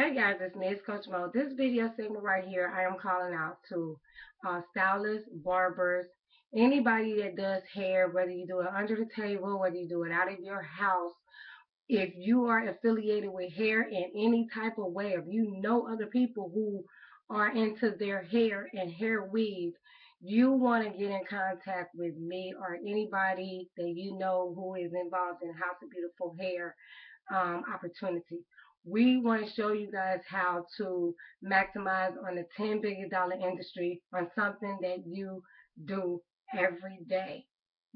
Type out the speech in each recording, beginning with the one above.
Hey guys, it's Miss Coach Mo. This video segment right here, I am calling out to uh, stylists, barbers, anybody that does hair, whether you do it under the table, whether you do it out of your house. If you are affiliated with hair in any type of way, if you know other people who are into their hair and hair weave, you want to get in contact with me or anybody that you know who is involved in House of Beautiful Hair um, opportunity we want to show you guys how to maximize on the $10 billion industry on something that you do every day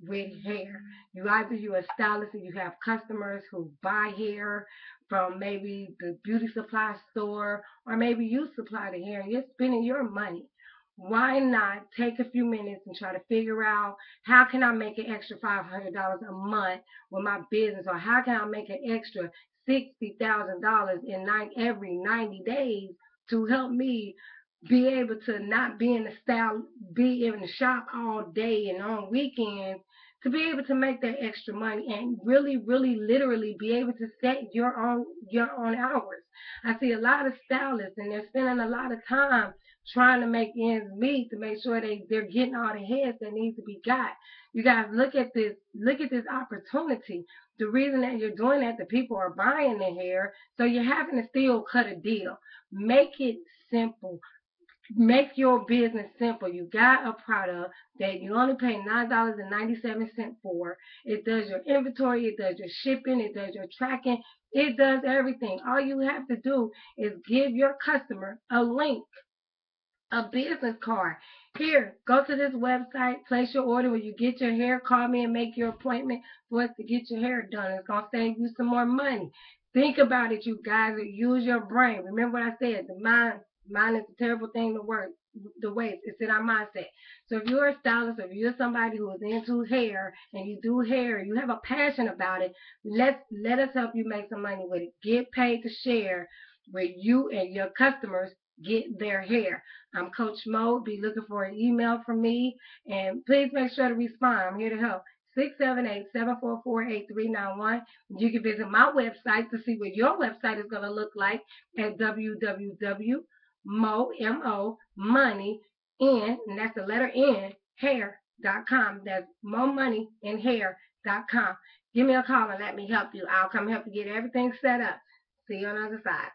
with hair. You either you're a stylist and you have customers who buy hair from maybe the beauty supply store or maybe you supply the hair and you're spending your money. Why not take a few minutes and try to figure out how can I make an extra $500 a month with my business? Or how can I make an extra sixty thousand dollars in nine every ninety days to help me be able to not be in the style be in the shop all day and on weekends to be able to make that extra money and really really literally be able to set your own your own hours i see a lot of stylists and they're spending a lot of time trying to make ends meet to make sure they they're getting all the heads that need to be got you guys look at this look at this opportunity the reason that you're doing that, the people are buying the hair, so you're having to still cut a deal. Make it simple. Make your business simple. You got a product that you only pay $9.97 for. It does your inventory, it does your shipping, it does your tracking, it does everything. All you have to do is give your customer a link a business card. Here, go to this website, place your order when you get your hair, call me and make your appointment for us to get your hair done. It's going to save you some more money. Think about it, you guys. Use your brain. Remember what I said. The mind, mind is a terrible thing to work. The way it's in our mindset. So if you're a stylist, if you're somebody who is into hair and you do hair, you have a passion about it, let let us help you make some money with it. Get paid to share with you and your customers get their hair. I'm Coach Mo. Be looking for an email from me. And please make sure to respond. I'm here to help. 678-744-8391. You can visit my website to see what your website is going to look like at www.mo, M-O, M-O, money, N, and that's the letter N, hair.com. That's mo money and hair.com. Give me a call and let me help you. I'll come help you get everything set up. See you on the other side.